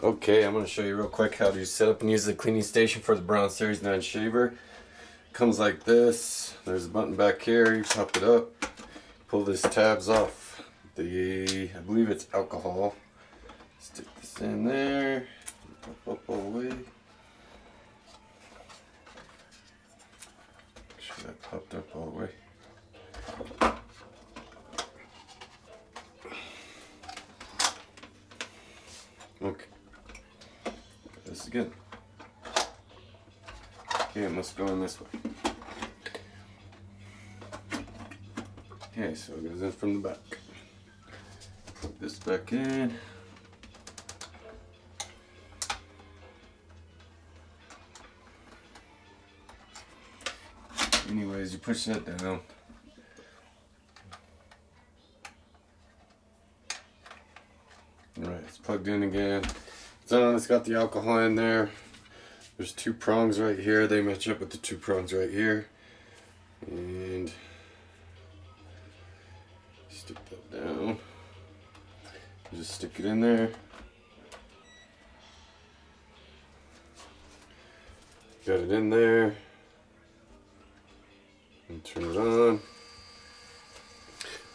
Okay, I'm going to show you real quick how to set up and use the cleaning station for the Braun Series 9 shaver. Comes like this. There's a button back here. You pop it up. Pull this tabs off. The I believe it's alcohol. Stick this in there. Pop up all the way. Make sure that popped up all the way. Okay. Again. Okay, it must go in this way. Okay, so it goes in from the back. Put this back in. Anyways, you push that down. Alright, it's plugged in again. On, it's got the alcohol in there. There's two prongs right here. They match up with the two prongs right here. And stick that down. Just stick it in there. Got it in there. And turn it on.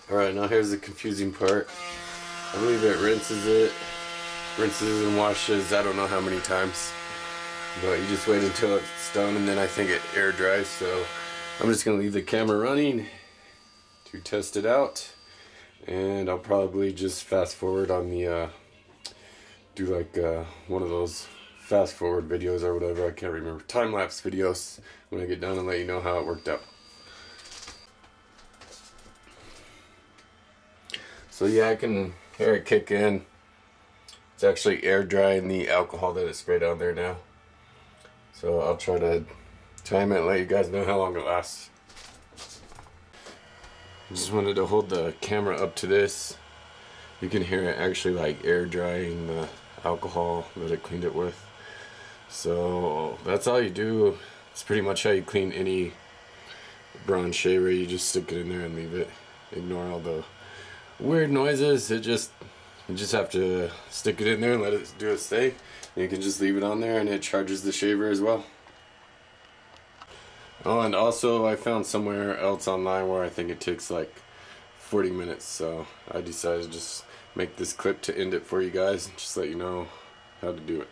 Alright, now here's the confusing part. I believe it rinses it, rinses and washes, I don't know how many times. But you just wait until it's done and then I think it air dries. So I'm just to leave the camera running to test it out. And I'll probably just fast forward on the, uh, do like uh, one of those fast forward videos or whatever, I can't remember, time lapse videos when I get done and let you know how it worked out. So yeah, I can hear it kick in. It's actually air drying the alcohol that is sprayed on there now. So I'll try to time it and let you guys know how long it lasts. Just wanted to hold the camera up to this. You can hear it actually like air drying the alcohol that I cleaned it with. So that's all you do. It's pretty much how you clean any Braun shaver. You just stick it in there and leave it. Ignore all the weird noises. It just you just have to stick it in there and let it do its thing. You can just leave it on there and it charges the shaver as well. Oh, and also I found somewhere else online where I think it takes like 40 minutes. So I decided to just make this clip to end it for you guys and just let you know how to do it.